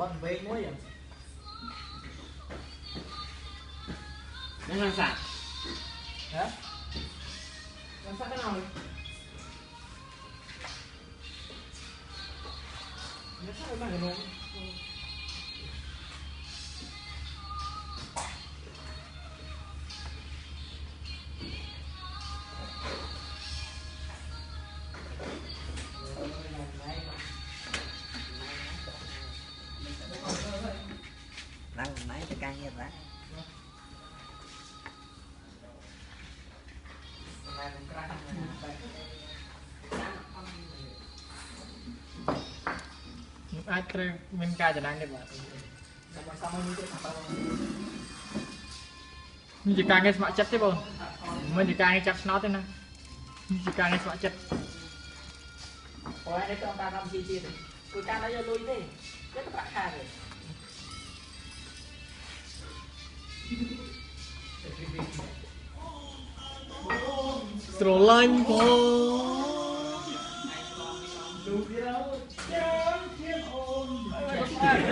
បងវែងមួយហ្នឹងហ្នឹងសាក់ហ៎ហ្នឹងសាក់ទៅណាហ្នឹងសាក់ទៅណាហ្នឹងអាចត្រូវមានការចំណាយនេះបាទនេះជាការងារស្ម័គ្រចិត្តទេបងមិនជាការងារចាប់ឆ្នោតទេណានេះជាការងារស្ម័គ្រចិត្តបើឯងទៅតាមកម្មវិធីទៀតគឺការនៅយកលុយទេយកទៅប្រាក់ខែទេស្រឡាញ់ផង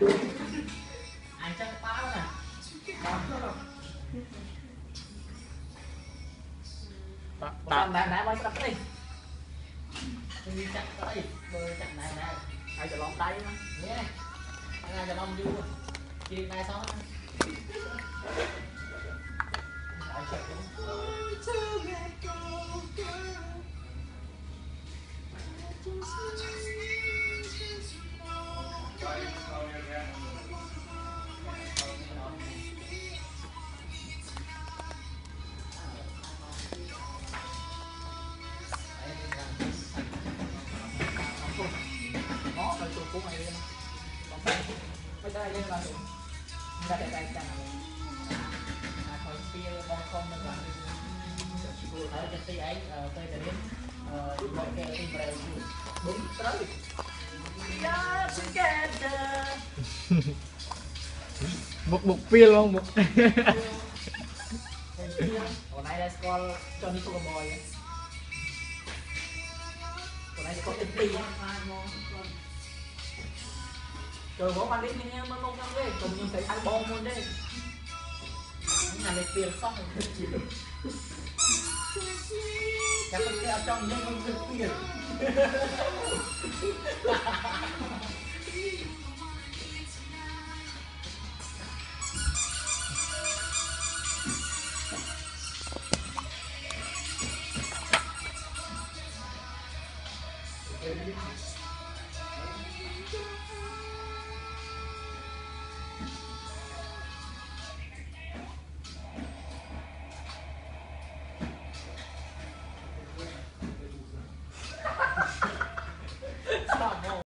អញ្ចឹងប៉ាវណាតាតាណែមកស្ដាប់ទេគឺចាក់ទៅបើចាក់ណែណែហើយច្រឡំដៃហ្នឹងនេះហ្នឹងច្រឡំយូរជិះណែសោះមិនដែរយើងបានមិនដែរតែចាំអាខ້ອຍស្ពីលបងខំនឹងបានគូហើយចិត្តទីឯងទៅតែរៀនយកគេទីប្រែគូប៊ុំត្រូវយ៉ាឈឺកែតមុខមុខពីលហ្មងមុខអូនឯងដែរស្គាល់ចុះនេះគូកបយអូនឯងស្គាល់ទី2ហ្នឹងចូលមកបាននេះមានមើលមកខ្ញុំទេខ្ញុំខ្ញុំស្រីឲ្យបងមុនទេណាលេខពីសោះចាំគេអត់ចង់យើងមិនគិតទៀតអឺ